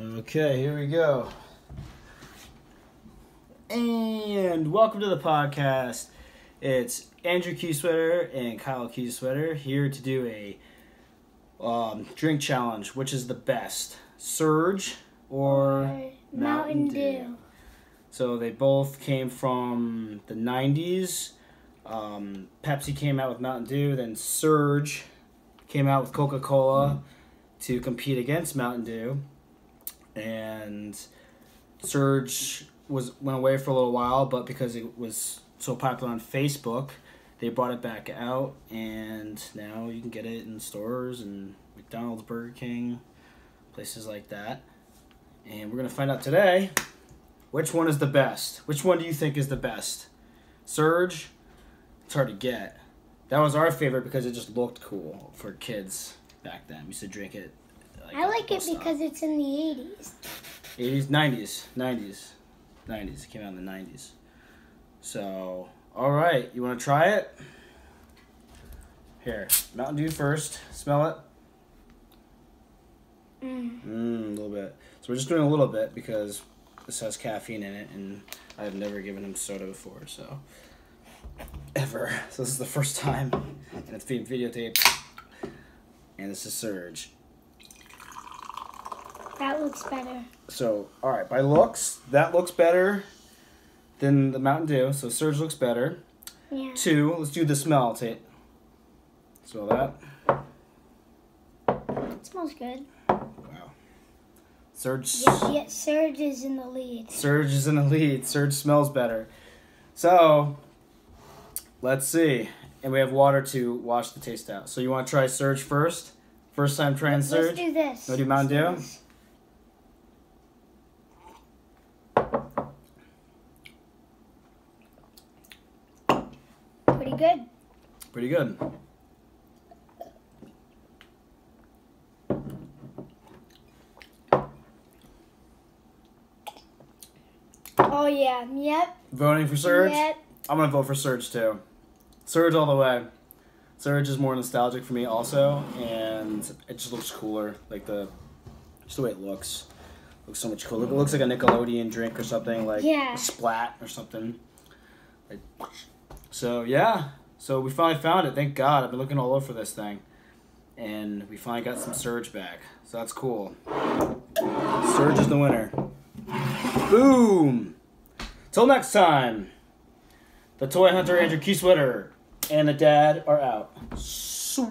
Okay, here we go. And welcome to the podcast. It's Andrew Kiesewetter and Kyle Kiesewetter here to do a um, drink challenge. Which is the best, Surge or Mountain Dew. So they both came from the 90s. Um, Pepsi came out with Mountain Dew, then Surge came out with Coca Cola to compete against Mountain Dew. And Surge was went away for a little while, but because it was so popular on Facebook, they brought it back out, and now you can get it in stores and McDonald's, Burger King, places like that. And we're gonna find out today which one is the best. Which one do you think is the best? Surge. It's hard to get. That was our favorite because it just looked cool for kids back then. We used to drink it. I like it because it's in the 80s. 80s, 90s, 90s, 90s. It came out in the 90s. So, all right, you want to try it? Here, Mountain Dew first. Smell it. Mm. Mmm, a little bit. So we're just doing a little bit because this has caffeine in it, and I've never given him soda before, so ever. So this is the first time, and it's being videotaped. And this is Surge. That looks better. So, all right, by looks, that looks better than the Mountain Dew. So Surge looks better. Yeah. Two, let's do the smell. Tate. Smell that. It smells good. Wow. Surge. Yeah, Surge is in the lead. Surge is in the lead. Surge smells better. So, let's see. And we have water to wash the taste out. So you want to try Surge first? First time trying Surge? Let's do this. Wanna do Mountain Dew? Let's this. Pretty good. Pretty good. Oh yeah. Yep. Voting for Surge? Yep. I'm going to vote for Surge too. Surge all the way. Surge is more nostalgic for me also, and it just looks cooler. Like the, just the way it looks. Looks so much cooler. It looks like a Nickelodeon drink or something, like Yeah. a Splat or something. Like, so yeah, so we finally found it. Thank God. I've been looking all over for this thing, and we finally got some Surge back. So that's cool. Surge is the winner. Boom. Till next time. The toy hunter Andrew Kiesewetter and the dad are out. Sweet.